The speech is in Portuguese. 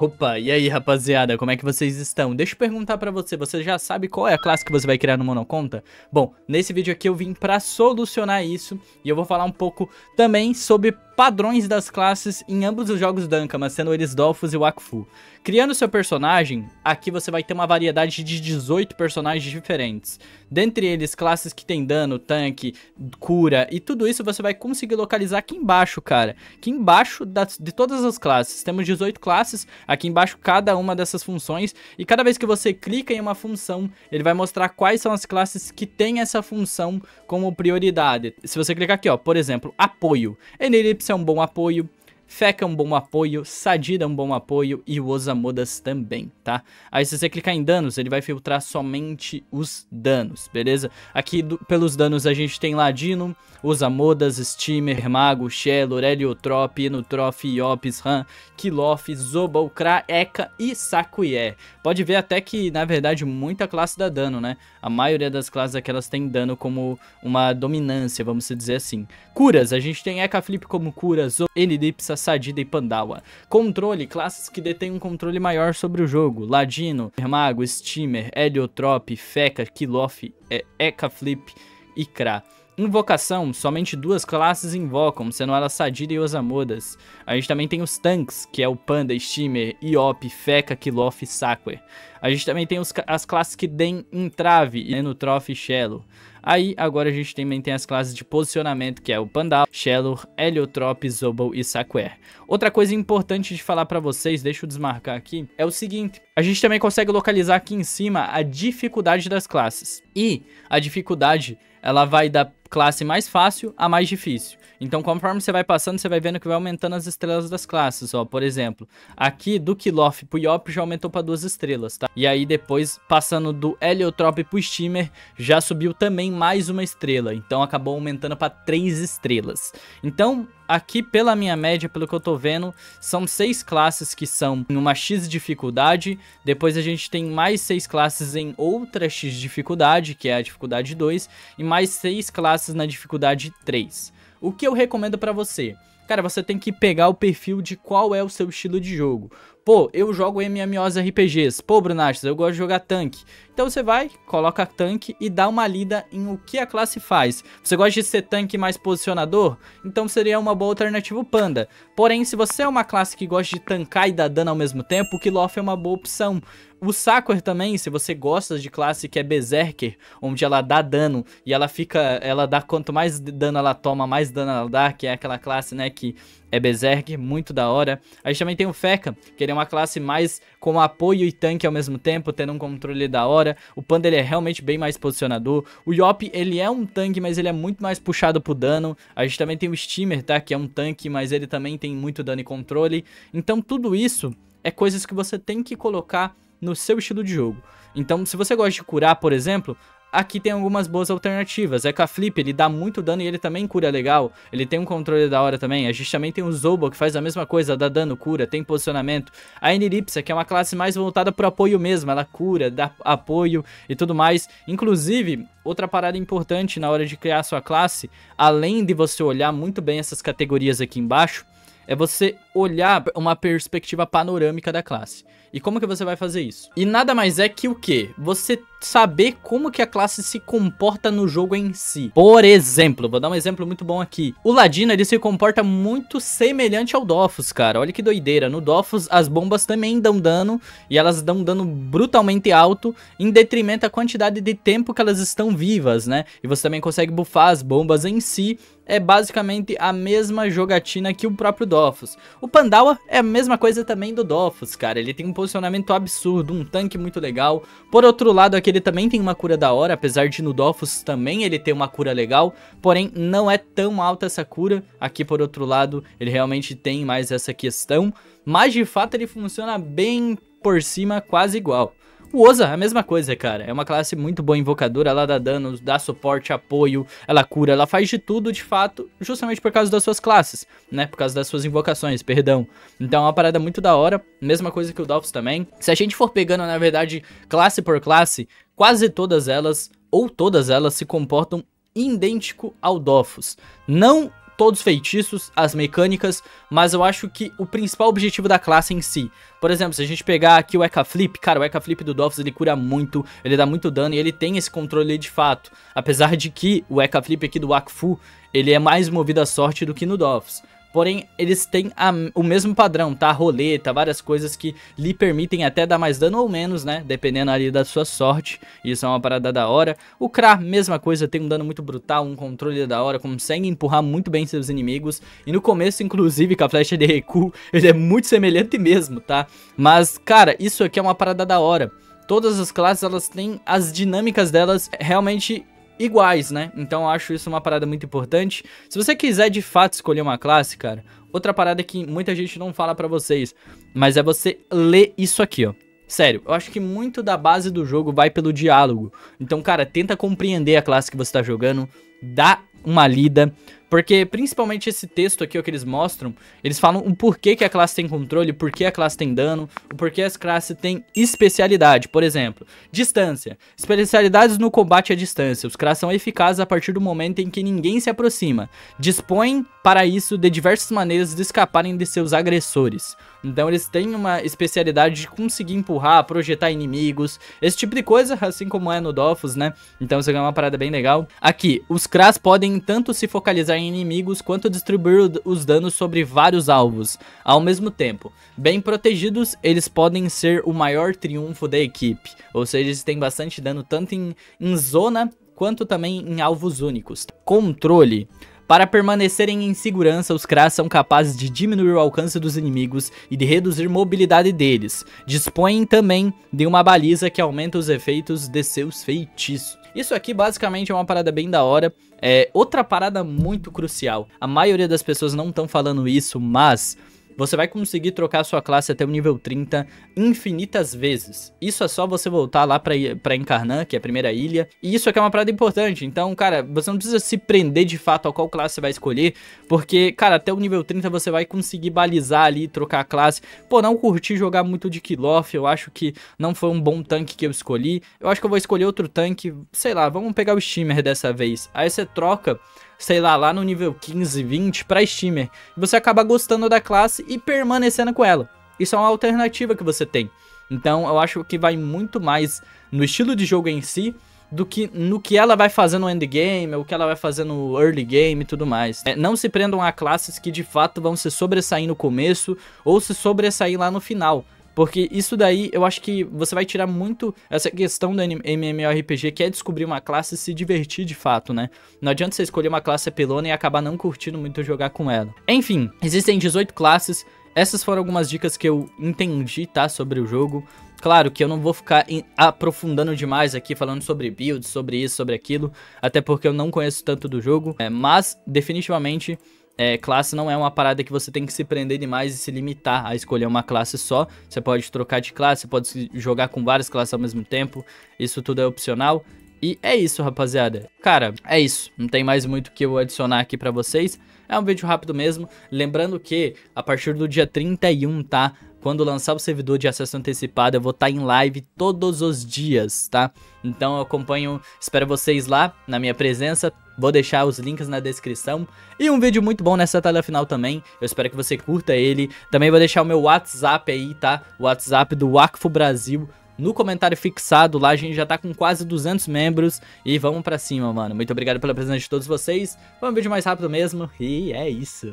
Opa, e aí rapaziada, como é que vocês estão? Deixa eu perguntar pra você, você já sabe qual é a classe que você vai criar no Monoconta? Bom, nesse vídeo aqui eu vim pra solucionar isso e eu vou falar um pouco também sobre padrões das classes em ambos os jogos Dankama, sendo eles Dolphus e Wakfu. Criando seu personagem, aqui você vai ter uma variedade de 18 personagens diferentes. Dentre eles, classes que tem dano, tanque, cura e tudo isso você vai conseguir localizar aqui embaixo, cara. Aqui embaixo das, de todas as classes, temos 18 classes, aqui embaixo cada uma dessas funções. E cada vez que você clica em uma função, ele vai mostrar quais são as classes que tem essa função como prioridade. Se você clicar aqui, ó, por exemplo, apoio. Enelipse é um bom apoio, Feca é um bom apoio, Sadida é um bom apoio e o Osamodas também, tá? Aí se você clicar em danos, ele vai filtrar somente os danos, beleza? Aqui do, pelos danos a gente tem Ladino, Osamodas, Steamer, Mago, Shellor, Heliotrop, Enotrop, Iopis, Ram, Kilof, Zobal, Kra, Eka e Sakuye. Pode ver até que, na verdade, muita classe dá dano, né? A maioria das classes aqui elas têm dano como uma dominância, vamos dizer assim. Curas, a gente tem Eka Flip como cura, Enidipsa, Sadida e Pandawa. Controle, classes que detêm um controle maior sobre o jogo. Ladino, Mago, Steamer, Heliotrop, Feca, Kilof, Eka Flip e Kra. Invocação, somente duas classes invocam, sendo elas Sadida e Osamodas. A gente também tem os tanks, que é o Panda, Steamer, Iop, Feca, Kilof e Sakwe. A gente também tem os, as classes que deem entrave, Enotrof e Shello. Aí, agora a gente também tem as classes de posicionamento, que é o Pandal, Shello, Heliotrop, Zobel e Saquer. Outra coisa importante de falar pra vocês, deixa eu desmarcar aqui, é o seguinte. A gente também consegue localizar aqui em cima a dificuldade das classes. E a dificuldade, ela vai da classe mais fácil a mais difícil. Então, conforme você vai passando, você vai vendo que vai aumentando as estrelas das classes, ó. Por exemplo, aqui do Kilof pro Yop já aumentou para duas estrelas, tá? E aí depois, passando do Heliotrop pro Steamer, já subiu também mais uma estrela. Então, acabou aumentando para três estrelas. Então, aqui pela minha média, pelo que eu tô vendo, são seis classes que são em uma X dificuldade, depois a gente tem mais seis classes em outra X dificuldade, que é a dificuldade 2, e mais seis classes na dificuldade 3. O que eu recomendo para você? Cara, você tem que pegar o perfil de qual é o seu estilo de jogo. Pô, eu jogo MMOs RPGs. Pô, Brunachos, eu gosto de jogar tanque. Então você vai, coloca tanque e dá uma lida em o que a classe faz. Você gosta de ser tanque mais posicionador? Então seria uma boa alternativa o Panda. Porém, se você é uma classe que gosta de tancar e dar dano ao mesmo tempo, o Kilof é uma boa opção. O Sakura também, se você gosta de classe que é Berserker, onde ela dá dano e ela fica, ela dá quanto mais dano ela toma, mais dano ela dá, que é aquela classe, né, que é Berserk, muito da hora. A gente também tem o Feca, que ele é uma classe mais com apoio e tanque ao mesmo tempo, tendo um controle da hora. O Panda ele é realmente bem mais posicionador. O Yop, ele é um tanque, mas ele é muito mais puxado pro dano. A gente também tem o Steamer, tá, que é um tanque, mas ele também tem muito dano e controle. Então tudo isso é coisas que você tem que colocar no seu estilo de jogo. Então, se você gosta de curar, por exemplo, aqui tem algumas boas alternativas. É a Flip, ele dá muito dano e ele também cura legal. Ele tem um controle da hora também. A gente também tem o Zobo, que faz a mesma coisa, dá dano, cura, tem posicionamento. A Eniripsa, que é uma classe mais voltada pro apoio mesmo. Ela cura, dá apoio e tudo mais. Inclusive, outra parada importante na hora de criar a sua classe, além de você olhar muito bem essas categorias aqui embaixo, é você olhar uma perspectiva panorâmica da classe. E como que você vai fazer isso? E nada mais é que o que? Você saber como que a classe se comporta no jogo em si. Por exemplo, vou dar um exemplo muito bom aqui. O Ladino, ele se comporta muito semelhante ao Dofus, cara. Olha que doideira. No Dofus, as bombas também dão dano, e elas dão dano brutalmente alto, em detrimento da quantidade de tempo que elas estão vivas, né? E você também consegue buffar as bombas em si, é basicamente a mesma jogatina que o próprio Dofus. O Pandawa é a mesma coisa também do Dofus, cara. Ele tem um posicionamento absurdo, um tanque muito legal. Por outro lado, aqui ele também tem uma cura da hora, apesar de no Dofus também ele ter uma cura legal. Porém, não é tão alta essa cura. Aqui, por outro lado, ele realmente tem mais essa questão. Mas, de fato, ele funciona bem por cima, quase igual. O Oza, a mesma coisa, cara. É uma classe muito boa invocadora, ela dá danos, dá suporte, apoio, ela cura, ela faz de tudo, de fato, justamente por causa das suas classes, né? Por causa das suas invocações, perdão. Então é uma parada muito da hora, mesma coisa que o Dolphus também. Se a gente for pegando, na verdade, classe por classe, quase todas elas, ou todas elas, se comportam idêntico ao Dofus. Não todos os feitiços, as mecânicas, mas eu acho que o principal objetivo da classe em si. Por exemplo, se a gente pegar aqui o Eka Flip, cara, o Eka Flip do Dolphus ele cura muito, ele dá muito dano e ele tem esse controle de fato. Apesar de que o Eka Flip aqui do Wakfu, ele é mais movido à sorte do que no Dolphus. Porém, eles têm a, o mesmo padrão, tá? Roleta, várias coisas que lhe permitem até dar mais dano ou menos, né? Dependendo ali da sua sorte. Isso é uma parada da hora. O Kra, mesma coisa, tem um dano muito brutal, um controle da hora, consegue empurrar muito bem seus inimigos. E no começo, inclusive, com a flecha de recuo, ele é muito semelhante mesmo, tá? Mas, cara, isso aqui é uma parada da hora. Todas as classes, elas têm as dinâmicas delas realmente iguais, né? Então eu acho isso uma parada muito importante. Se você quiser de fato escolher uma classe, cara, outra parada que muita gente não fala pra vocês, mas é você ler isso aqui, ó. Sério, eu acho que muito da base do jogo vai pelo diálogo. Então, cara, tenta compreender a classe que você tá jogando, dá uma lida, porque principalmente esse texto aqui, o que eles mostram, eles falam o porquê que a classe tem controle, o porquê a classe tem dano, o porquê as classes têm especialidade. Por exemplo, distância. Especialidades no combate à distância. Os classes são eficazes a partir do momento em que ninguém se aproxima. Dispõem para isso de diversas maneiras de escaparem de seus agressores. Então eles têm uma especialidade de conseguir empurrar, projetar inimigos, esse tipo de coisa, assim como é no Dofus, né? Então isso é uma parada bem legal. Aqui, os Kras podem tanto se focalizar em inimigos quanto distribuir os danos sobre vários alvos ao mesmo tempo. Bem protegidos, eles podem ser o maior triunfo da equipe, ou seja, eles têm bastante dano tanto em, em zona quanto também em alvos únicos. Controle. Para permanecerem em segurança, os Kras são capazes de diminuir o alcance dos inimigos e de reduzir mobilidade deles. Dispõem também de uma baliza que aumenta os efeitos de seus feitiços. Isso aqui basicamente é uma parada bem da hora. É outra parada muito crucial. A maioria das pessoas não estão falando isso, mas você vai conseguir trocar sua classe até o nível 30 infinitas vezes. Isso é só você voltar lá pra, pra Encarnan, que é a primeira ilha. E isso aqui é uma parada importante. Então, cara, você não precisa se prender de fato a qual classe você vai escolher. Porque, cara, até o nível 30 você vai conseguir balizar ali, trocar a classe. Pô, não curti jogar muito de Kill Off. Eu acho que não foi um bom tanque que eu escolhi. Eu acho que eu vou escolher outro tanque. Sei lá, vamos pegar o Shimmer dessa vez. Aí você troca sei lá, lá no nível 15, 20 pra Steamer. Você acaba gostando da classe e permanecendo com ela. Isso é uma alternativa que você tem. Então eu acho que vai muito mais no estilo de jogo em si do que no que ela vai fazer no endgame, o que ela vai fazer no early game e tudo mais. É, não se prendam a classes que de fato vão se sobressair no começo ou se sobressair lá no final. Porque isso daí, eu acho que você vai tirar muito essa questão do MMORPG, que é descobrir uma classe e se divertir de fato, né? Não adianta você escolher uma classe apelona e acabar não curtindo muito jogar com ela. Enfim, existem 18 classes, essas foram algumas dicas que eu entendi, tá, sobre o jogo. Claro que eu não vou ficar aprofundando demais aqui falando sobre builds, sobre isso, sobre aquilo, até porque eu não conheço tanto do jogo, é, mas definitivamente é, classe não é uma parada que você tem que se prender demais e se limitar a escolher uma classe só. Você pode trocar de classe, pode jogar com várias classes ao mesmo tempo. Isso tudo é opcional. E é isso, rapaziada. Cara, é isso. Não tem mais muito que eu adicionar aqui pra vocês. É um vídeo rápido mesmo. Lembrando que a partir do dia 31, tá? Quando lançar o servidor de acesso antecipado, eu vou estar tá em live todos os dias, tá? Então eu acompanho, espero vocês lá na minha presença. Vou deixar os links na descrição. E um vídeo muito bom nessa tela final também. Eu espero que você curta ele. Também vou deixar o meu WhatsApp aí, tá? O WhatsApp do Wakfu Brasil no comentário fixado. Lá a gente já tá com quase 200 membros. E vamos pra cima, mano. Muito obrigado pela presença de todos vocês. Foi um vídeo mais rápido mesmo. E é isso.